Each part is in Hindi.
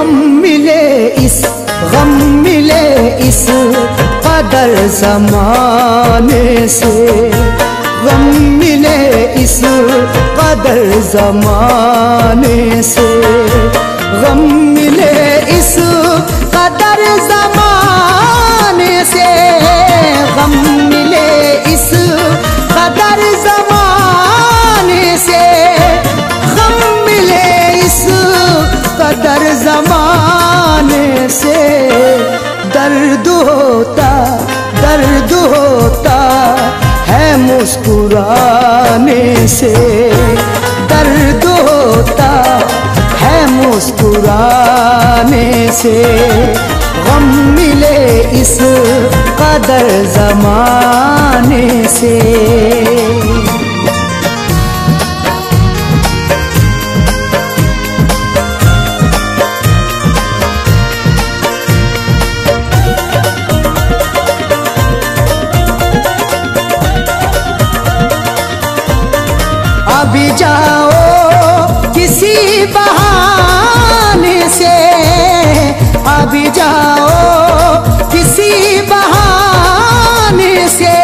गम मिले इस, गम मिले इस कदर जमाने से। गम मिले इस कदर जमाने से। गम मिले इस कदर जमाने से। गम मिले इस कदर जमाने से दर्द होता दर्द होता है मुस्कुराने से। दर्द होता है मुस्कुराने से। गम मिले इस कदर जमाने से। जाओ किसी बहाने से। अभी जाओ किसी बहाने से।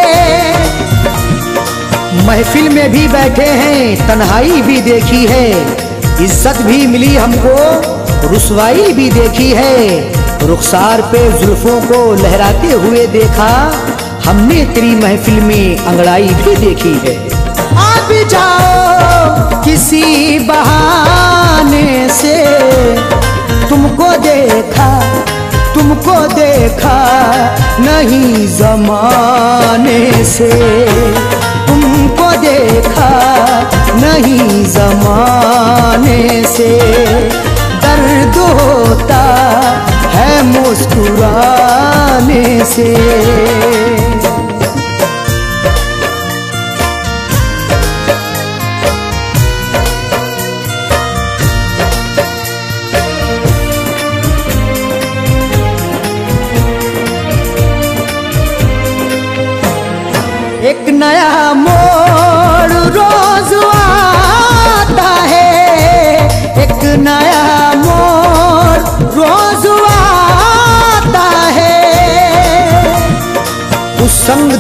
महफिल में भी बैठे हैं, तन्हाई भी देखी है। इज़्ज़त भी मिली हमको, रुसवाई भी देखी है। रुखसार पे जुल्फों को लहराते हुए देखा, हमने तेरी महफिल में अंगड़ाई भी देखी है। आप जाओ किसी बहाने से। तुमको देखा तुमको देखा नहीं जमाने से। तुमको देखा नहीं जमाने से। दर्द होता है मुस्कुराने से।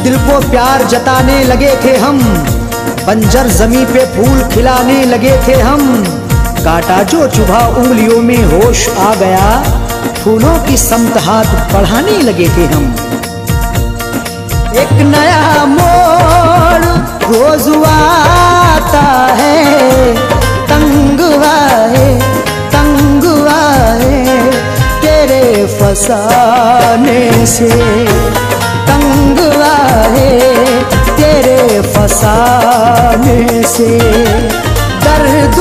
दिल को प्यार जताने लगे थे हम। बंजर जमी पे फूल खिलाने लगे थे हम। काटा जो चुभा उंगलियों में होश आ गया, फूलों की समत हाथ बढ़ाने लगे थे हम। एक नया मोड़ रोज आता है, तंग आए तंग आए तेरे फसाने से। तंग आए तेरे फसाने से। दर्द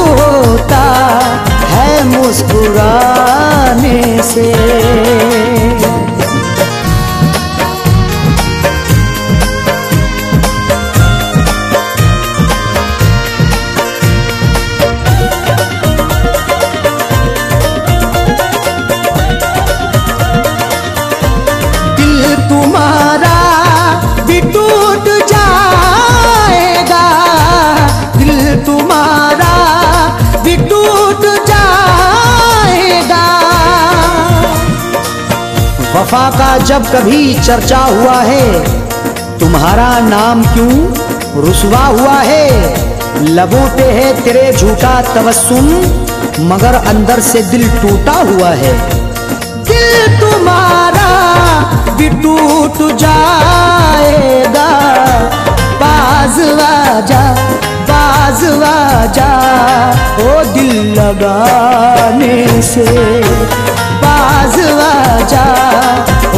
वफा का जब कभी चर्चा हुआ है, तुम्हारा नाम क्यों रुसवा हुआ है? लबों पे है तेरे झूठा तबस्सुम, मगर अंदर से दिल टूटा हुआ है। दिल तुम्हारा भी टूट जाएगा बाज आजा बाज आजा ओ दिल लगाने से। बाज आजा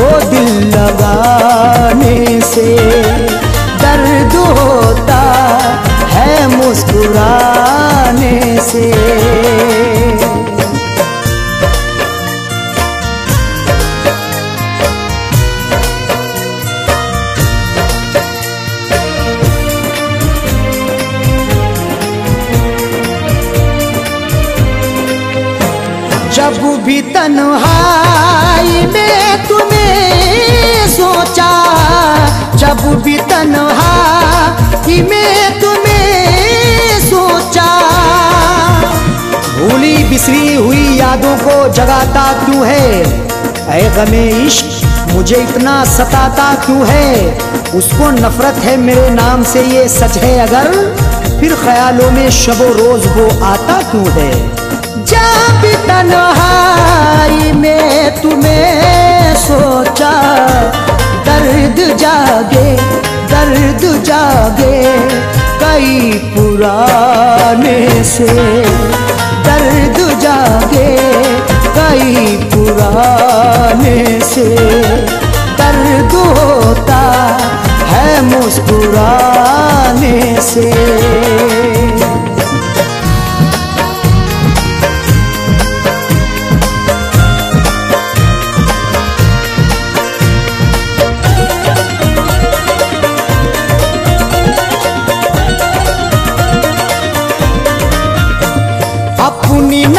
ओ दिल लगाने से। भी तन्हाई में तुम्हें सोचा। भूली बिसरी हुई यादों को जगाता क्यों है? ऐ गमे इश्क मुझे इतना सताता क्यों है? उसको नफरत है मेरे नाम से ये सच है अगर? फिर ख्यालों में शबो रोज वो आता क्यों है? जब तन्हाई में तुम्हें सोचा दर्द जागे दर्द जागे कई पुराने से। दर्द जागे कई पुराने से। दर्द होता है मुस्कुराने से।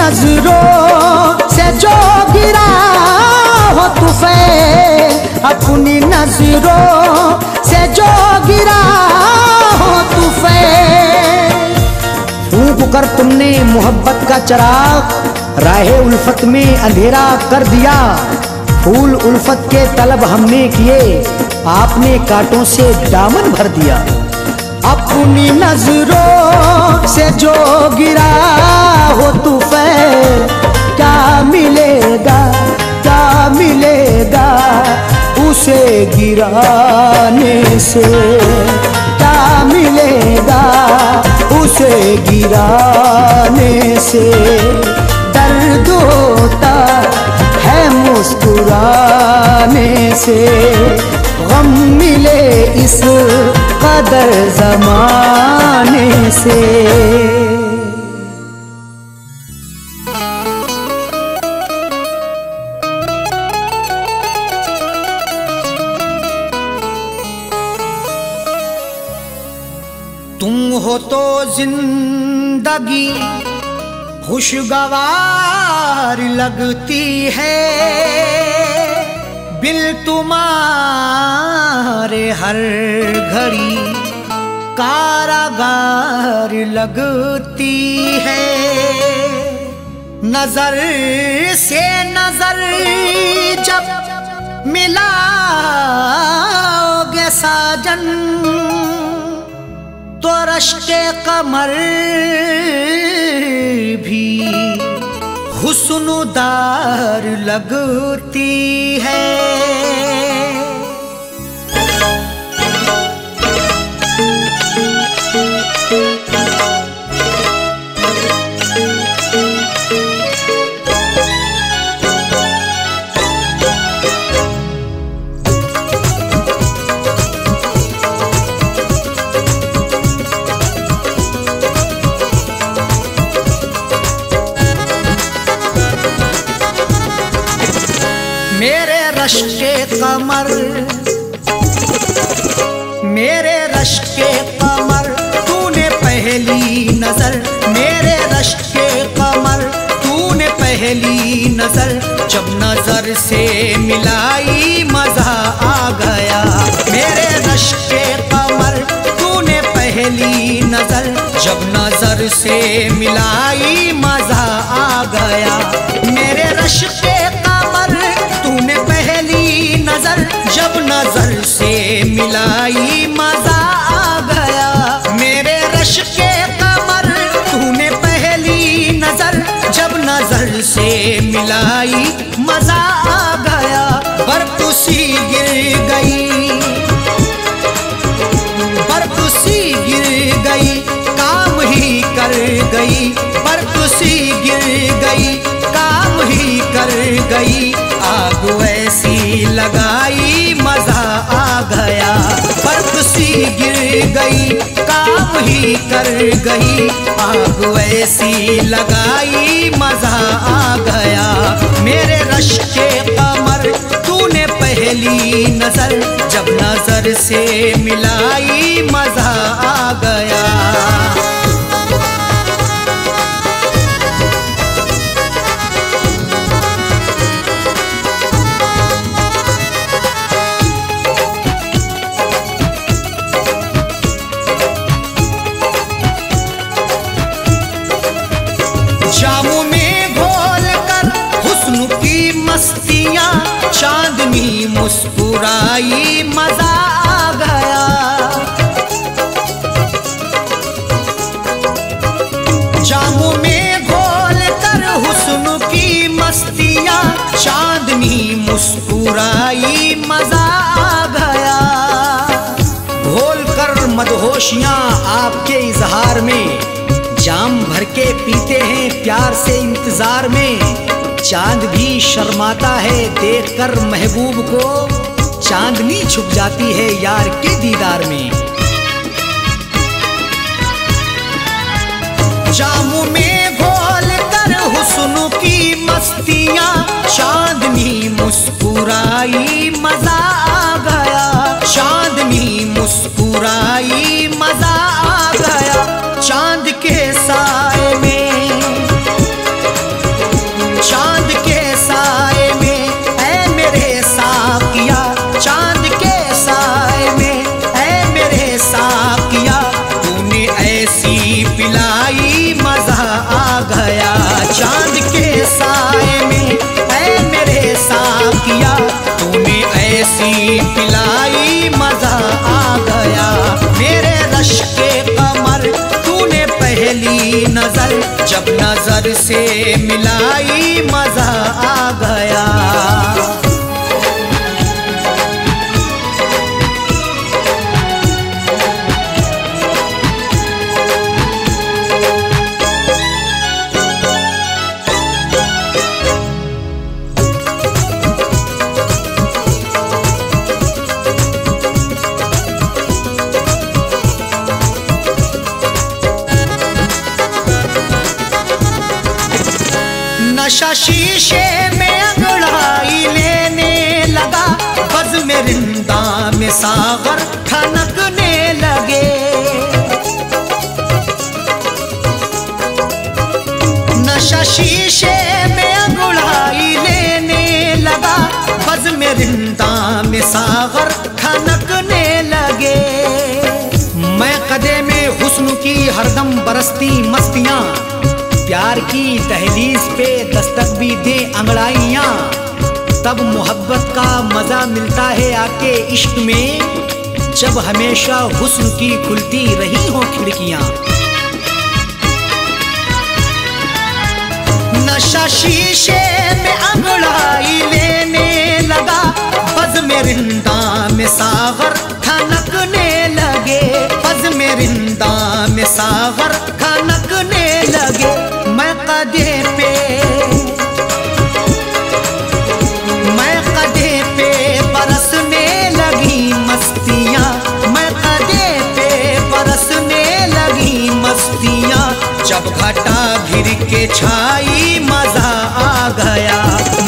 नज़रों से जो गिरा हो तुफे अपनी नज़रों, से जो गिरा हो तुफे फूक कर तुमने मोहब्बत का चराग, राहे उल्फत में अंधेरा कर दिया। फूल उल्फत के तलब हमने किए, आपने कांटों से दामन भर दिया। अपनी नज़रों से जो गिरा हो तुफे क्या मिलेगा क्या मिलेगा उसे गिराने से? क्या मिलेगा उसे गिराने से? दर्द होता है मुस्कुराने से। गम मिले इस कदर जमाने से। तुम हो तो ज़िंदगी खुशगवार लगती है। बिल तुम्हारे हर घड़ी कारागार लगती है। नज़र से नज़र जब मिलाओगे साजन तो रश्के कमर भी हुस्नुदार लगती है। रश के कमर। मेरे रश के कमर, तूने पहली नज़र। मेरे रश के कमर, तूने पहली नज़र। जब नज़र से मिलाई, मज़ा आ गया। मेरे रश के कमर, तूने पहली नज़र। जब नज़र से मिलाई, मज़ा आ गया। मेरे रश के कमर नज़र, जब नज़र से मिलाई मज़ा आ गया। मेरे रश के कमर, तूने पहली नज़र, जब नज़र से मिलाई मज़ा आ गया बरकुसी गिर गई। बरकुसी गिर गई, काम ही कर गई। बरकुसी गिर गई, काम ही कर गई। लगाई, मज़ा आ गया। बरकुसी गिर गई, काम ही कर गई। आग ऐसी लगाई, मज़ा आ गया। मेरे रश के कमर, तूने पहली नज़र जब नज़र से मिलाई, मज़ा आ गया। मुस्कुराई मज़ा आ गया। जामू में घोल कर हुस्न की मस्तियाँ, चांदनी मुस्कुराई, मज़ा आ गया। घोल कर मदहोशियाँ आपके इजहार में, जाम भर के पीते हैं प्यार से इंतज़ार में। चाँद भी शर्माता है देखकर महबूब को। चांदनी छुप जाती है यार के दीदार में। जामू में घोल कर हुस्न की मस्तियाँ, चांदनी मुस्कुराई, मज़ा आ गया। चांदनी मुस्कुराई, मज़ा आ गया। चाँद के साए जब नज़र से मिलाई मज़ा आ गया। नशा शीशे में अंगड़ाई लेने लगा। बज में रिंदा में सागर ठनकने लगे। नशा शीशे में अंगड़ाई लेने लगा। बज में रिंदा में सागर ठनकने लगे। मैं कदे में हुस्न की हरदम बरसती मस्तियाँ प्यार की दहलीज पे दस्तक भी दे अंगड़ाइया। तब मोहब्बत का मज़ा मिलता है आके इश्क में। जब हमेशा हुस्न की खुलती रही हो खिड़कियाँ। नशा शीशे में अंगड़ाई लेने लगा। बज में रिंदा में सागर खनकने लगे। बज में रिंदा में सागर खनकने लगे। कदे पे, मैं कदे पे बरसने लगी मस्तियाँ। मैं कदे पे बरसने लगी मस्तियाँ। जब घटा घिर के छाई मज़ा आ गया।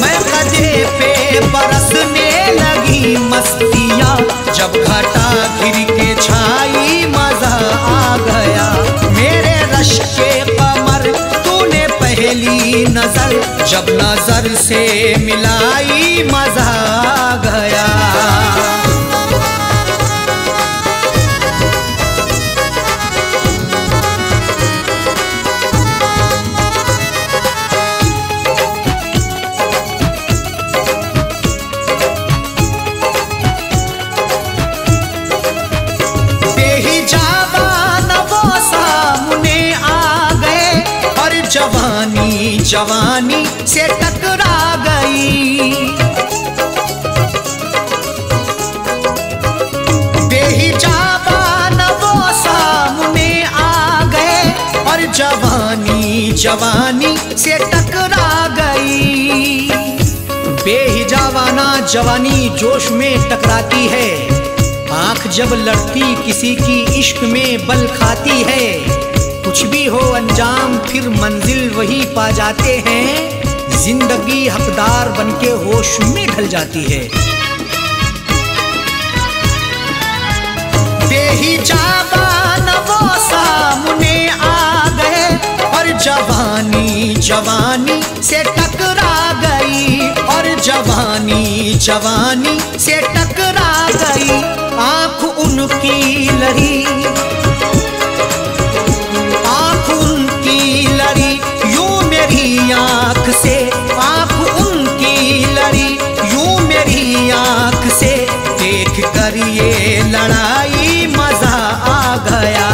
मैं कदे पे बरसने लगी मस्तियाँ। जब घटा घिर के छाई मज़ा आ गया। मेरे रश के नज़र जब नज़र से मिलाई मज़ा गया। जवानी से टकरा गई। जवानी जवानी से टकरा गई। बेहिजावाना जवानी जोश में टकराती है। आँख जब लड़ती किसी की इश्क में बल खाती है। हो अंजाम, फिर मंजिल वही पा जाते हैं। ज़िंदगी हकदार बनके होश में ढल जाती है। वो सामने आ गए, और जवानी जवानी से टकरा गई। और जवानी जवानी से टकरा गई। आँख उनकी लड़ी मेरी आँख से, आँख उनकी लड़ी, यूँ मेरी आँख से। देख कर ये लड़ाई मज़ा आ गया।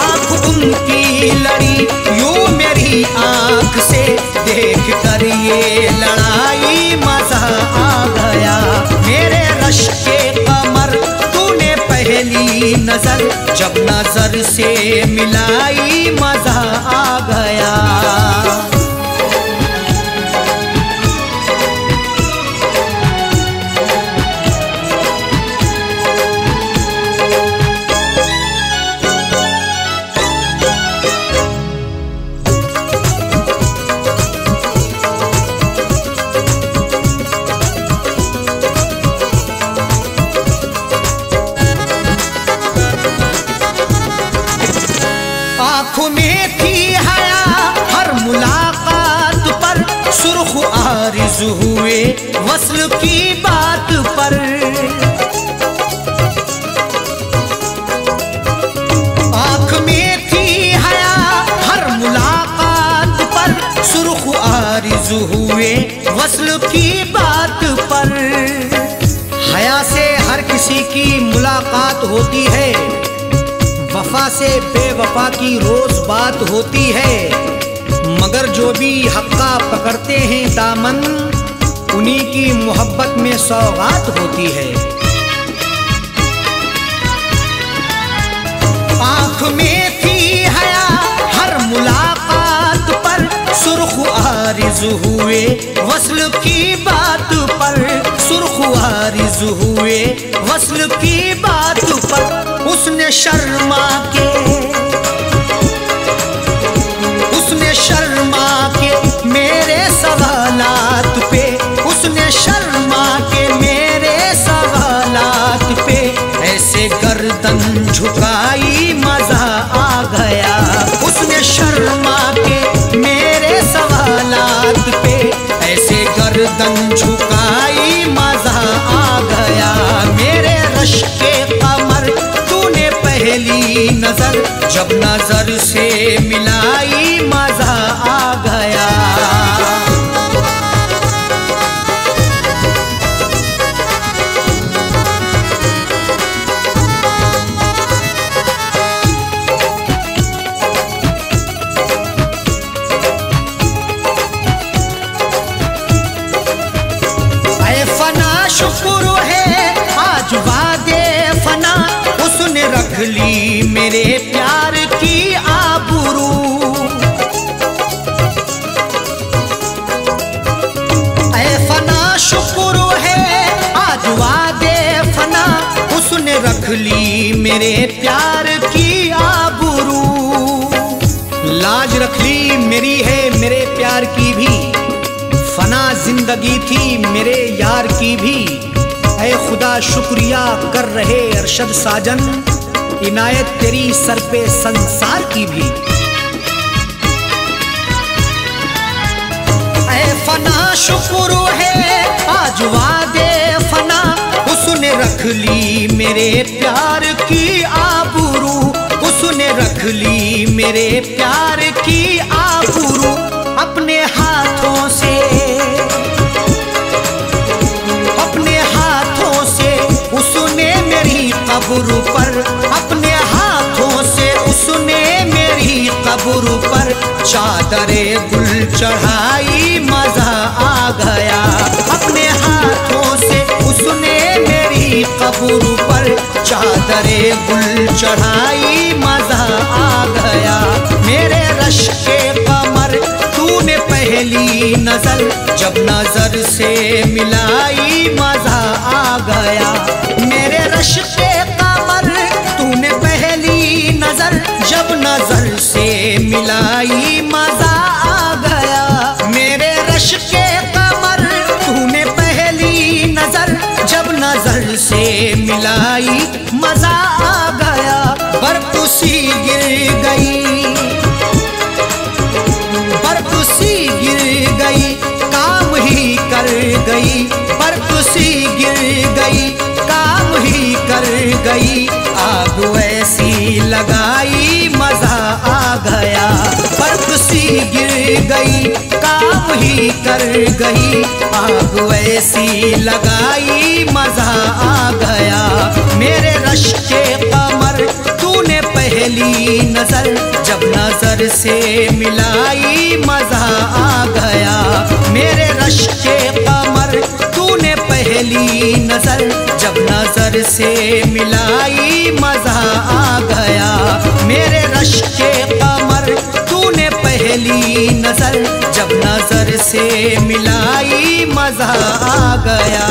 आँख उनकी लड़ी, यू मेरी आँख से। देख कर ये लड़ाई मज़ा आ गया। मेरे रश के कमर, तूने पहली नज़र। जब नज़र से मिलाई मज़ा आ गया। की मुलाकात होती है। वफा से बेवफा की रोज बात होती है। मगर जो भी हक्का पकड़ते हैं दामन, उन्हीं की मोहब्बत में सौगात होती है। आँख में आरिज हुए, वस्ल की बात पर। सुर्ख आरिज हुए, वस्ल की बात पर। उसने शर्मा के, उसने शर्मा के मेरे सवालात पे। उसने शर्मा के मेरे सवालात पे। ऐसे गर्दन झुकाई नज़र जब नज़र मेरे प्यार की आबरू। लाज रख ली मेरी है मेरे प्यार की भी। फना ज़िंदगी थी मेरे यार की भी। ऐ खुदा शुक्रिया कर रहे अरशद साजन, इनायत तेरी सर पे संसार की भी। फना शुक्र है, आज वादे फना, उसने रख ली मेरे प्यार। उसने रख ली मेरे प्यार की आबरू अपने हाथों से। अपने हाथों से उसने मेरी कब्र पर, अपने हाथों से उसने मेरी कब्र पर चादरे गुल चढ़ाई, मज़ा आ गया। अपने हाथों से उसने मेरी कब्र पर चादरे गुल चढ़ाई, मज़ा आ गया। मेरे रश के कमर, तूने पहली नज़र। जब नज़र से मिलाई, मज़ा आ गया। मेरे रश के कमर, तूने पहली नज़र। जब नज़र से मिलाई, मज़ा कर गई, आग ऐसी लगाई, मज़ा आ गया। बर्फ़ सी गिर गई, काम ही कर गई, आग ऐसी लगाई, मज़ा आ गया। मेरे रश के कमर, तूने पहली नज़र, जब नज़र से मिलाई, मज़ा आ गया। मेरे रश के कमर पहली नज़र, जब नज़र से मिलाई मज़ा आ गया। मेरे रश के कमर, तूने पहली नज़र, जब नज़र से मिलाई मज़ा आ गया।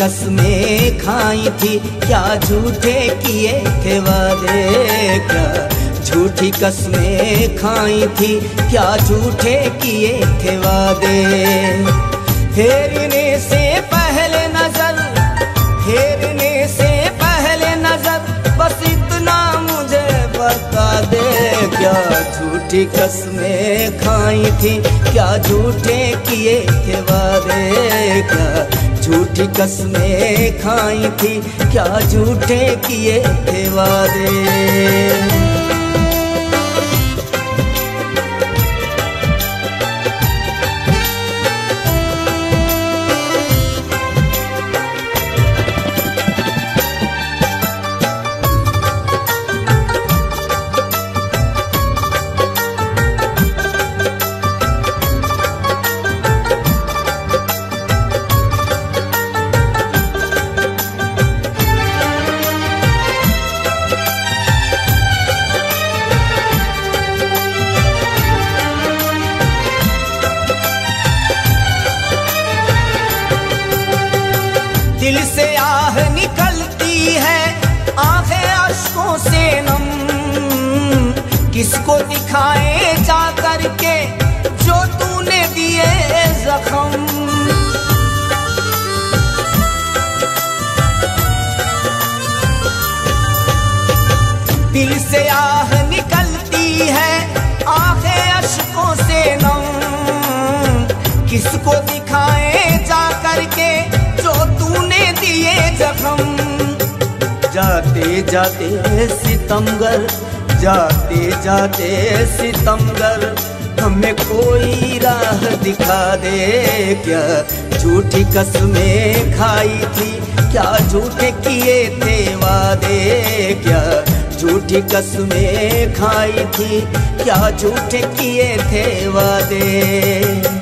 कसमें खाई थी, क्या झूठे किए थे वादे? क्या झूठी कसमें खाई थी, क्या झूठे किए थे वादे? फेरने क्या झूठी कसमें खाई थी? क्या झूठे किए थे वादे? क्या झूठी कसमें खाई थी? क्या झूठे किए थे वादे? किसको दिखाए जा करके, जो तूने दिए जख्म। दिल से आह निकलती है, आखे अशकों से नम। किसको दिखाए जा करके, जो तूने दिए जख्म। जाते जाते सितमगर जाते जाते सितमगर हमें कोई राह दिखा दे क्या? झूठी कसमें खाई थी, क्या झूठे किए थे वादे क्या? झूठी कसमें खाई थी, क्या झूठे किए थे वादे?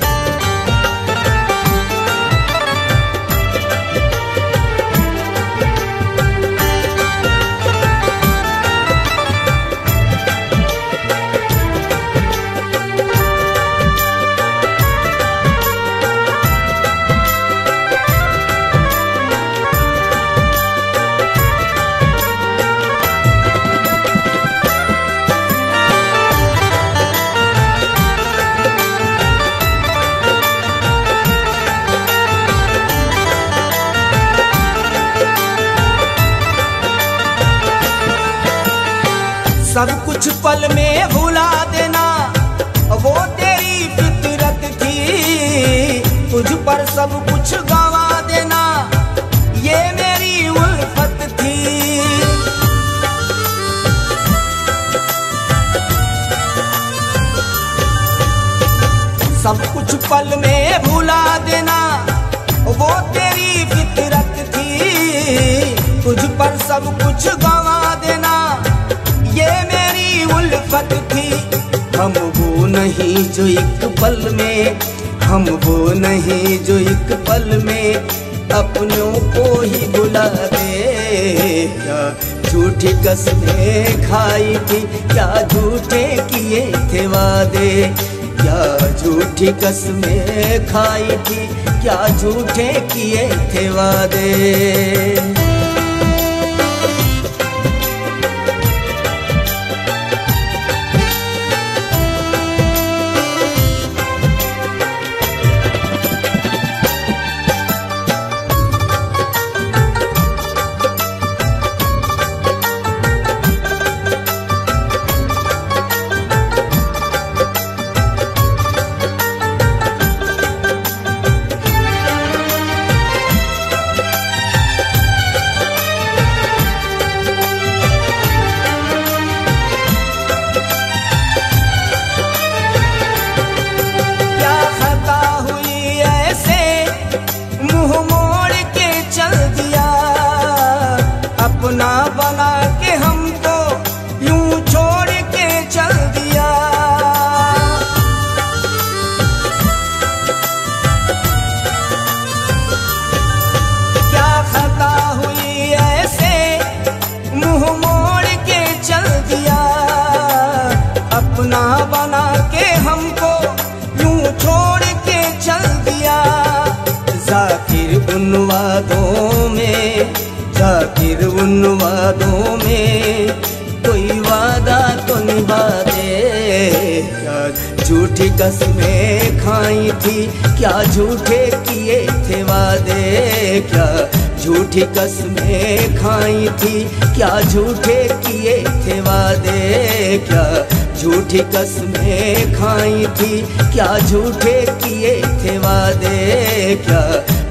कुछ पल में भुला देना। वो तेरी फितरत थी तुझ पर सब कुछ गवा देना। ये मेरी उल्फत थी। सब कुछ पल में भुला देना। वो तेरी फितरत थी, तुझ पर सब कुछ गवा नहीं जो एक पल में, हम वो नहीं जो एक पल में अपनों को ही बुला दे। क्या झूठी कसमें खाई थी, क्या झूठे किए थे वादे? क्या झूठी कसमें खाई थी, क्या झूठे किए थे वादे? उन वादों में, जाकिर उन वादों में, कोई वादा तो निभा दे क्या झूठी कसमें खाई थी, क्या झूठे किए थे वादे। क्या झूठी कसमें खाई थी, क्या झूठे किए थे वादे। क्या झूठी कसमें खाई थी, क्या झूठे किए थे वादे। क्या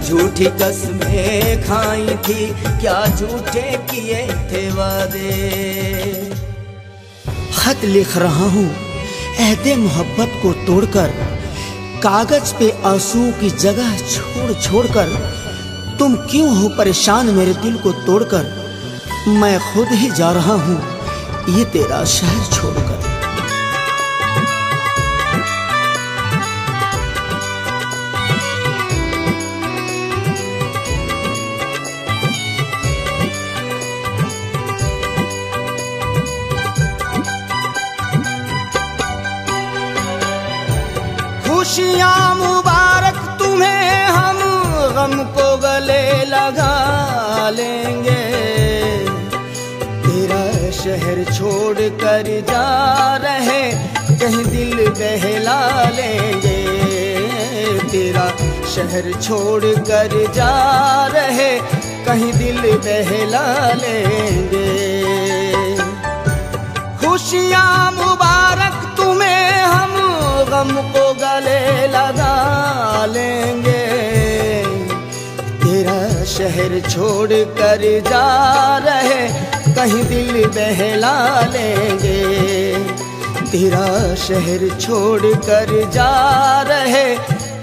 झूठी कसमें खाई थी, क्या झूठे किए थे वादे? खत लिख रहा हूँ, अहदे मोहब्बत को तोड़कर, कागज़ पे आंसुओं की जगह छोड़ छोड़कर, तुम क्यों हो परेशान मेरे दिल को तोड़कर? मैं खुद ही जा रहा हूँ, ये तेरा शहर छोड़कर खुशियाँ मुबारक तुम्हें हम गम को गले लगा लेंगे। तेरा शहर छोड़ कर जा रहे, कहीं दिल बहला लेंगे। तेरा शहर छोड़ कर जा रहे, कहीं दिल बहला लेंगे। खुशियाँ मुबारक गम को गले लगा लेंगे। तेरा शहर छोड़ कर जा रहे, कहीं दिल बहला लेंगे। तेरा शहर छोड़ कर जा रहे,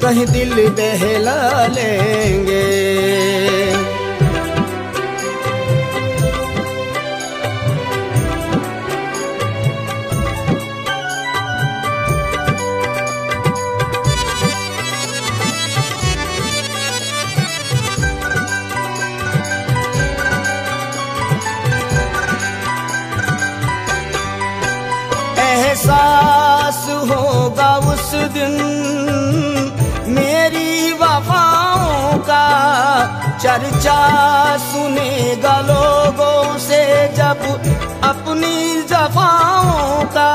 कहीं दिल बहला लेंगे। दिन मेरी वफाओं का चर्चा सुनेगा लोगों से जब अपनी जफाओं का।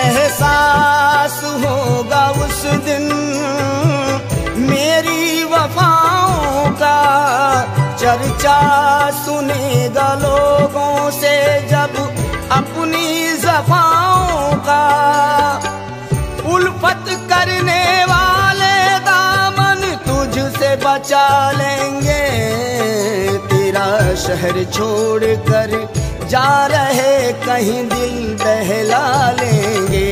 एहसास होगा उस दिन मेरी वफाओं का चर्चा सुनेगा लोगों जफाओं का। उल्फत करने वाले दामन तुझसे बचा लेंगे। तेरा शहर छोड़ कर जा रहे कहीं दिल बहला लेंगे।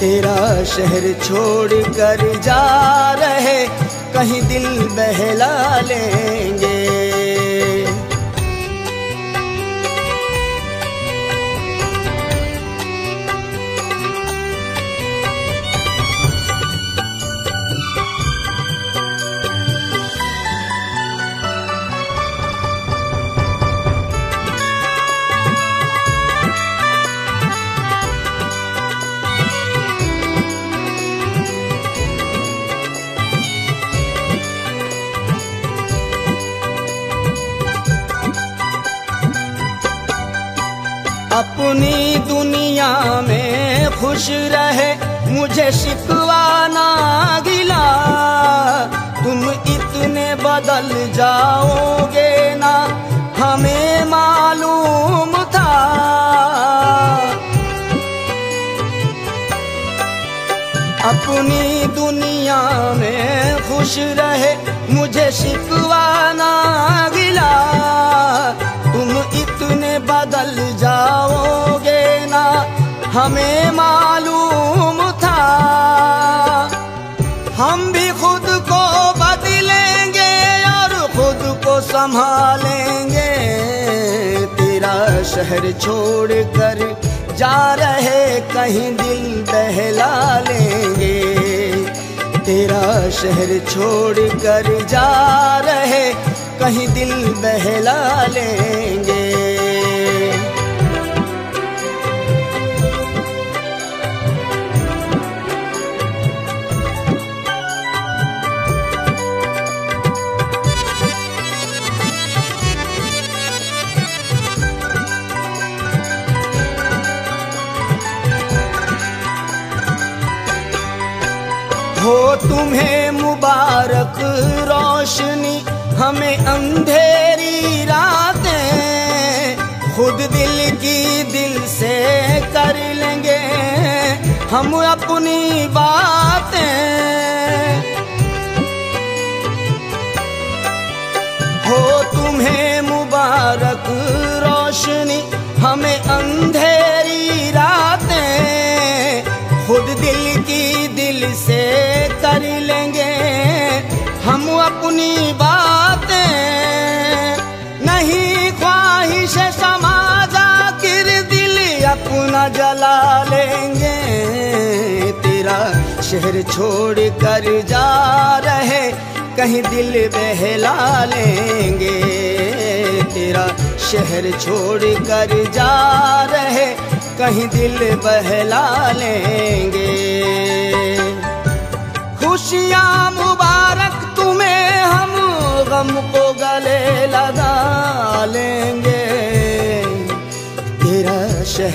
तेरा शहर छोड़ कर जा रहे कहीं दिल बहला लेंगे। अपनी दुनिया में खुश रहे, मुझे शिकवा ना गिला। तुम इतने बदल जाओगे ना, हमें मालूम था। अपनी दुनिया में खुश रहे, मुझे शिकवा ना गिला तुम इतने बदल जाओगे ना, हमें मालूम था। हम भी खुद को बदलेंगे और खुद को संभालेंगे। तेरा शहर छोड़ कर जा रहे कहीं दिल बहला लेंगे। तेरा शहर छोड़ कर जा रहे कहीं दिल बहला लेंगे। हो तुम्हें मुबारक रोशनी हमें अंधेरी रातें खुद दिल की दिल से कर लेंगे। हम अपनी बातें। हो तुम्हें मुबारक रोशनी, हमें अंधेरी रातें खुद दिल की दिल से कर लेंगे। हम अपनी बातें जला लेंगे। तेरा शहर छोड़ कर जा रहे, कहीं दिल बहला लेंगे। तेरा शहर छोड़ कर जा रहे, कहीं दिल बहला लेंगे। खुशियाँ मुबारक तुम्हें, हम गम को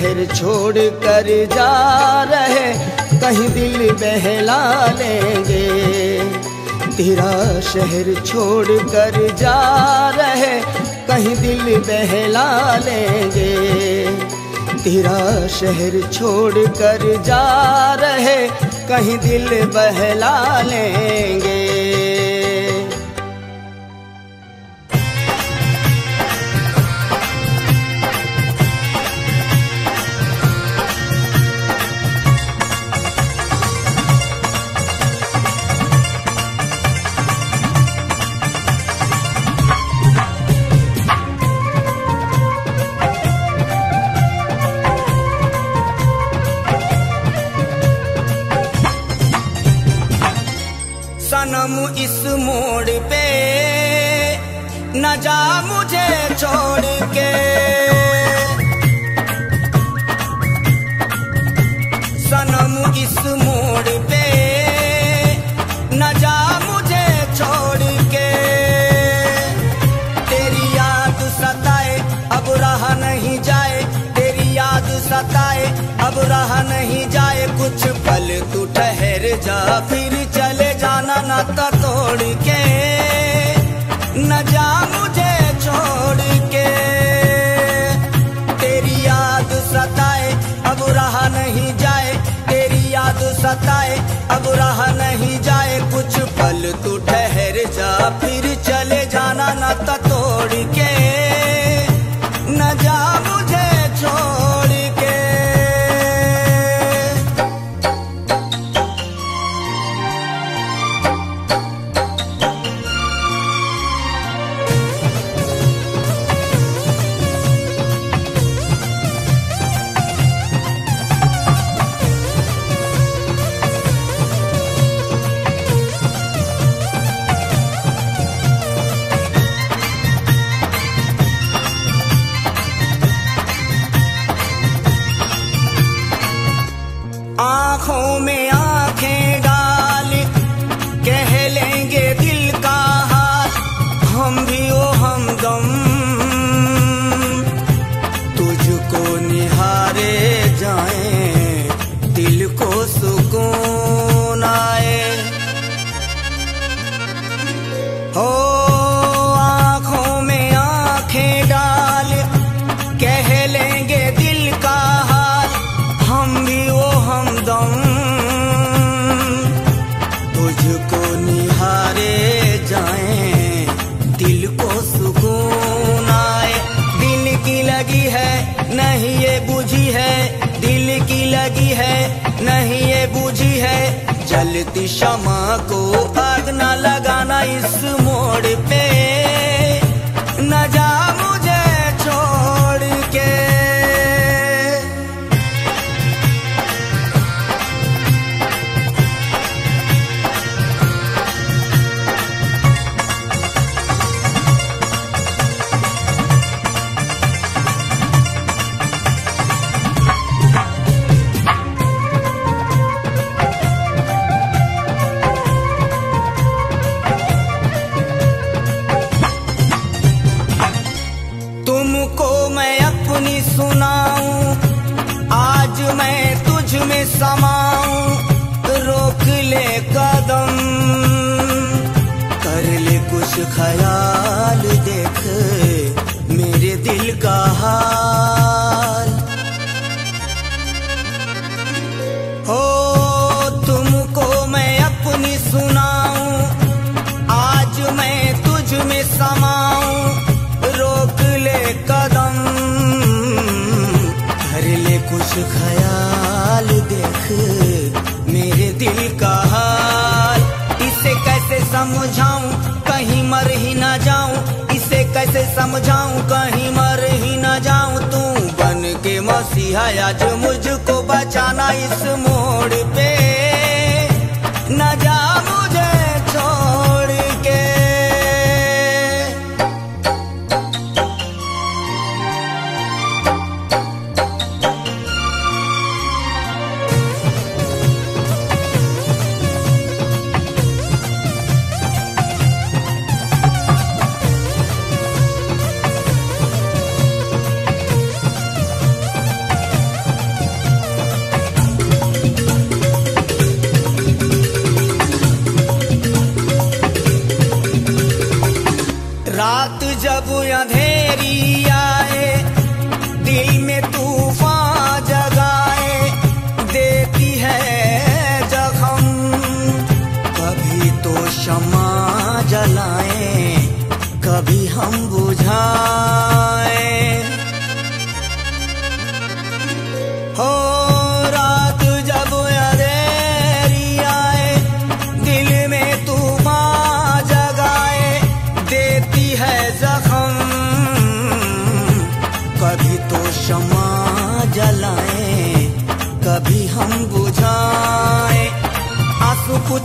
शहर छोड़ कर जा रहे, कहीं दिल बहला लेंगे। तेरा शहर छोड़ कर जा रहे, कहीं दिल बहला लेंगे। तेरा शहर छोड़ कर जा रहे, कहीं दिल बहला लेंगे। ठहर जा, फिर चले जाना नाता तोड़ के। न जा मुझे छोड़ के। तेरी याद सताए, अब रहा नहीं जाए। तेरी याद सताए, अब रहा नहीं जाए। कुछ पल तू ठहर जा, फिर अंधेरी।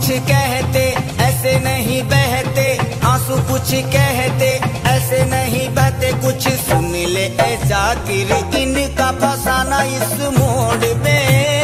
कुछ कहते, ऐसे नहीं बहते। आँसू कुछ कहते, ऐसे नहीं बहते। कुछ सुन ले ऐसा इनका फसाना इस मोड़ में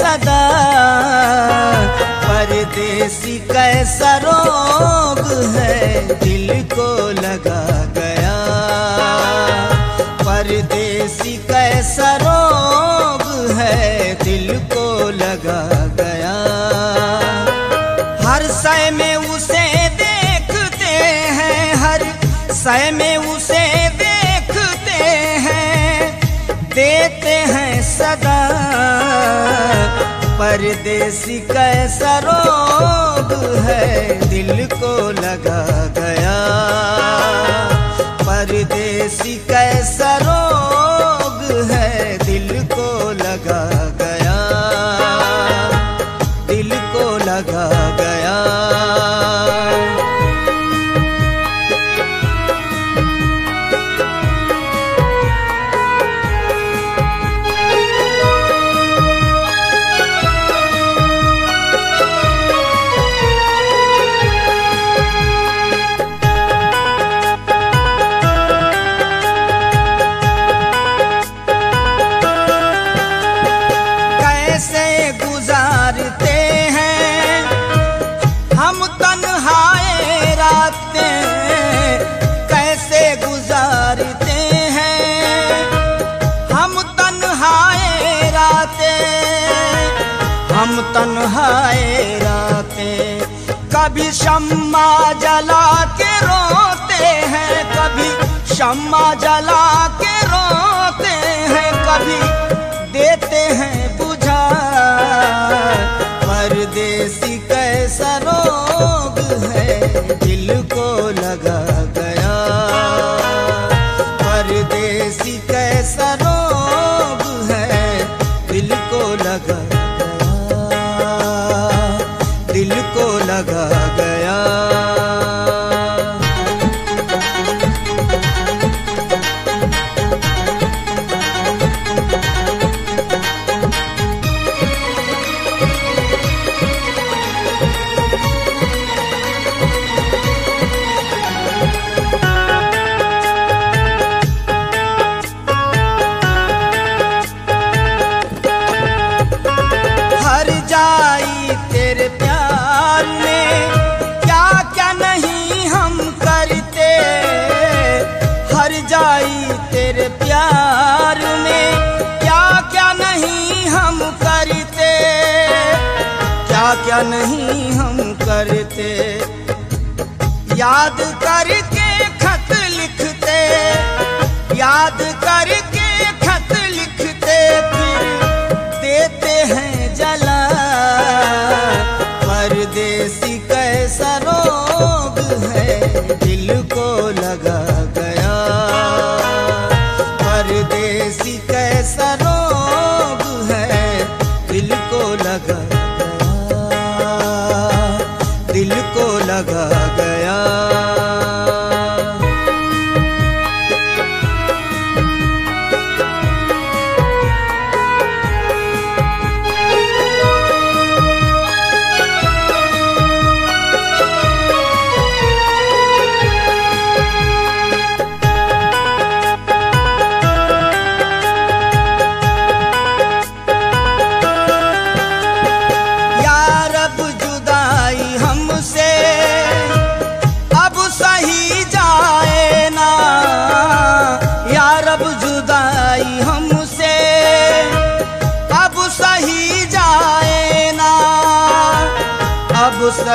सदा। परदेसी कैसा रोग है? दिल को लगा परदेसी कैसा रोग है दिल को लगा गया। कभी शम्मा जला के रोते हैं कभी शम्मा जला के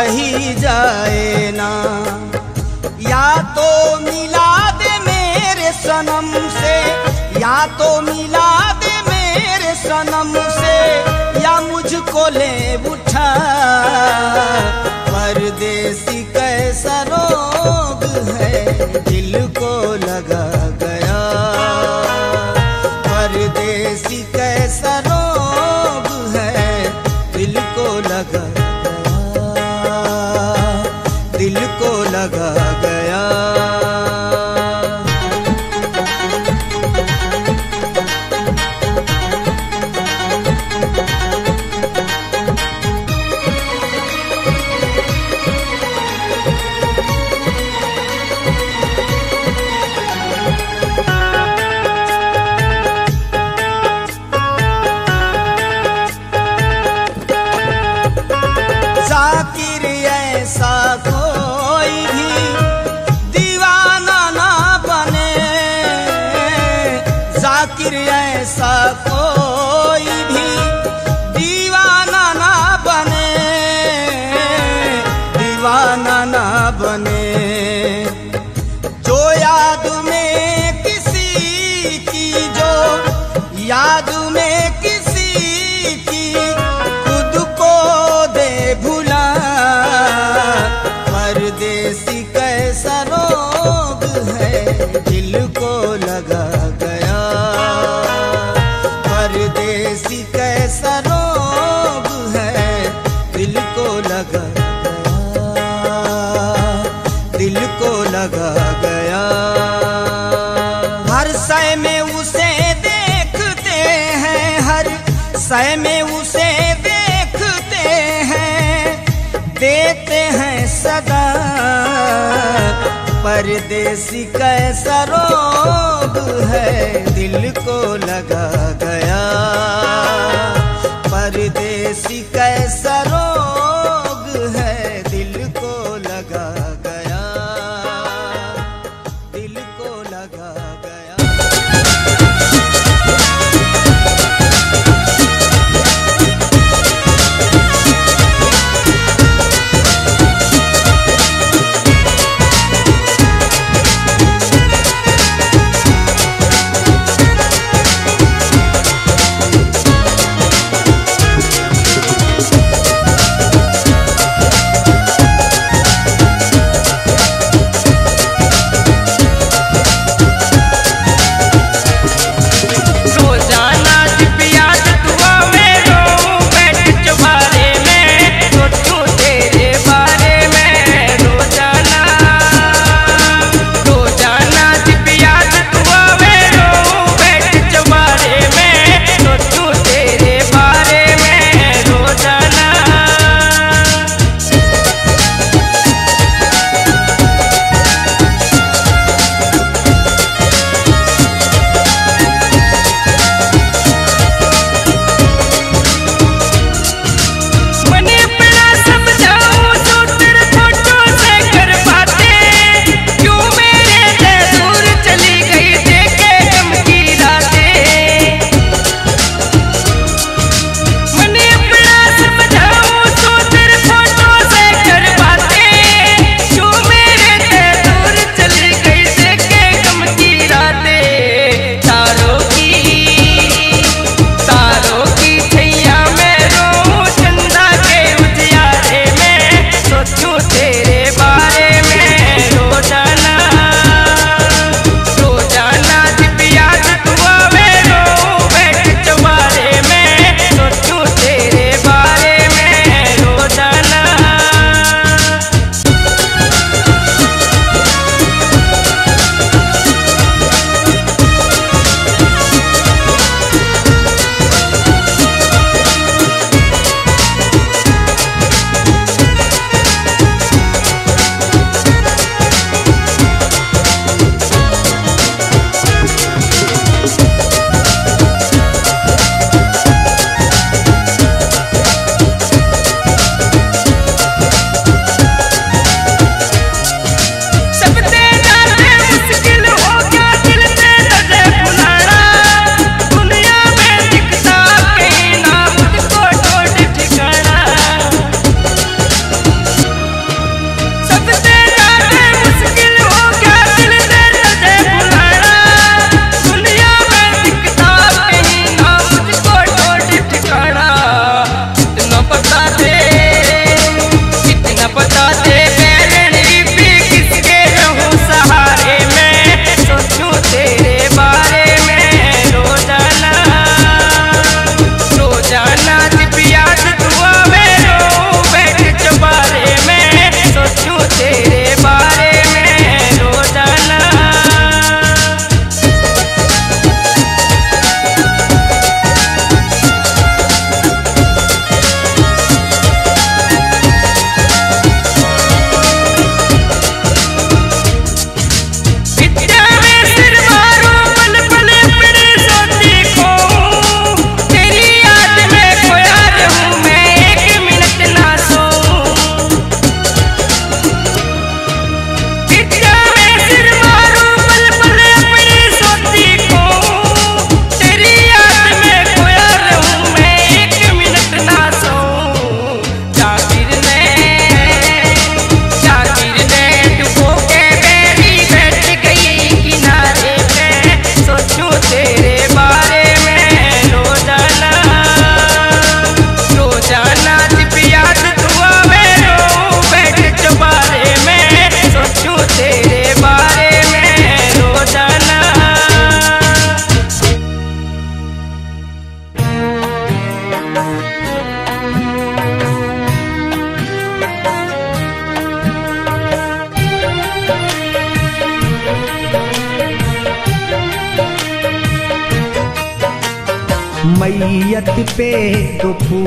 कहीं जाए ना। या तो मिला दे मेरे सनम से, या तो मिला दे मेरे सनम से, या मुझको ले उठा। परदेसी कैसा रोग है, दिल को लगा परदेसी कैसा रोग है? दिल को लगा गया।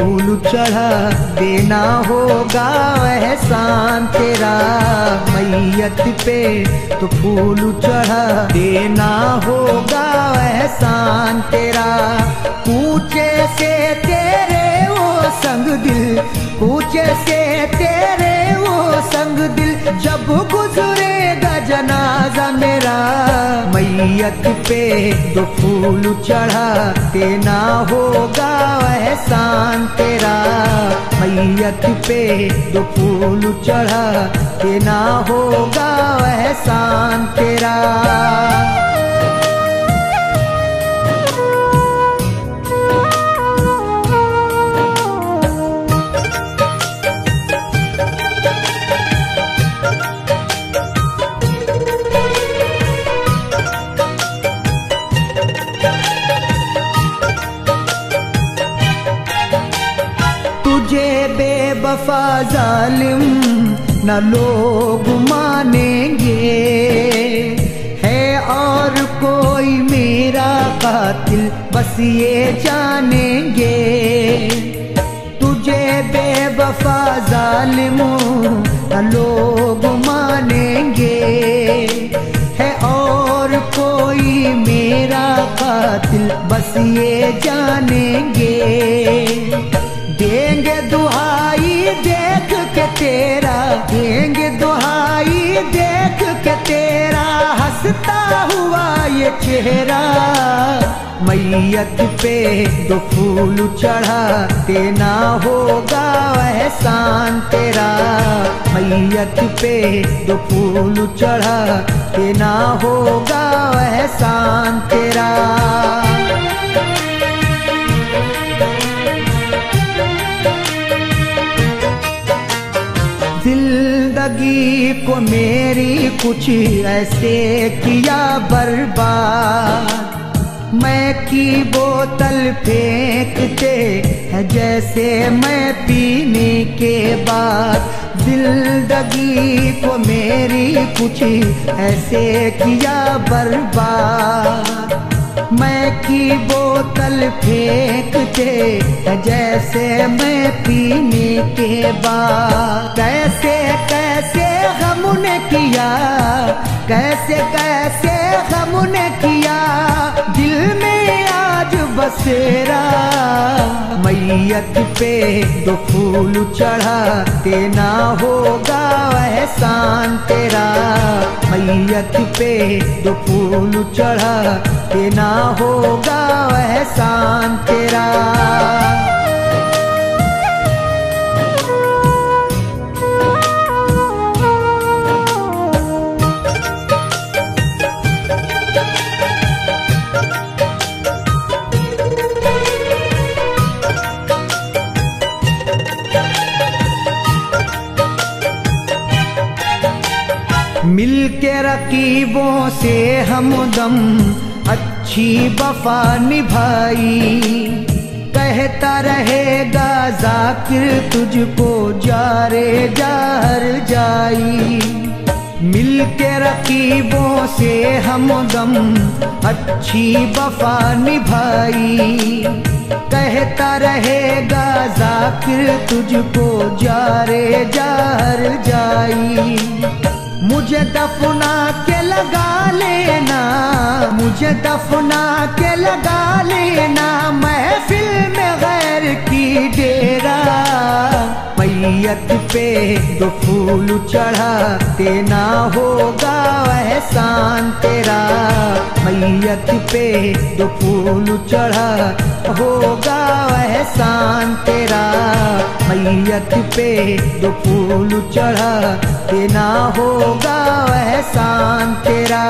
फूल चढ़ा देना होगा एहसान तेरा। मैयत पे तो फूल चढ़ा देना होगा एहसान तेरा। पूछे से तेरे वो संग दिल, पूछे से तेरे वो संग दिल। जब गुजरेगा जनाजा मेरा, मैयत पे तो फूल चढ़ा के ना होगा एहसान तेरा। मैयत पे तो फूल चढ़ा के ना होगा एहसान तेरा। बेबफा जालिम न लोग मानेंगे। है और कोई मेरा कातिल, बस ये जानेंगे। तुझे बेबफा जालिम न लोग मानेंगे। है और कोई मेरा कातिल, बस ये जानेंगे। देंगे दुहाई देख के तेरा, देंगे दुहाई, देख के तेरा। हंसता हुआ ये चेहरा, मैयत पे दो फूल चढ़ा, देना होगा एहसान तेरा। मैयत पे दो फूल चढ़ा, देना होगा एहसान तेरा। को मेरी कुछ ऐसे किया बर्बाद। मैं की बोतल फेंकते है जैसे मैं पीने के बाद। ज़िंदगी को मेरी कुछ ऐसे किया बर्बाद। मैं की बोतल फेंकते जैसे मैं पीने के बाद। कैसे कैसे हम ने किया? कैसे कैसे हम ने किया? दिल में आज बसेरा। मैयत पे तो फूल चढ़ा, देना होगा एहसान तेरा। मैयत पे तो फूल चढ़ा, देना होगा एहसान तेरा। मिल के रकीबों से हम दम, अच्छी बफा निभाई। कहता रहेगा, जाकिर तुझको जारे जार जाई। मिल के रकीबों से हम दम, अच्छी बफा निभाई। कहता रहेगा, जाकिर तुझको जारे जार जाई। मुझे दफना के लगा लेना, मुझे दफना के लगा लेना महफिल में गैर की डेरा। मैयत पे दो फूल चढ़ा देना होगा एहसान तेरा। मैयत पे दो फूल चढ़ा होगा एहसान तेरा। मैयत पे दो फूल चढ़ा ना होगा एहसान तेरा।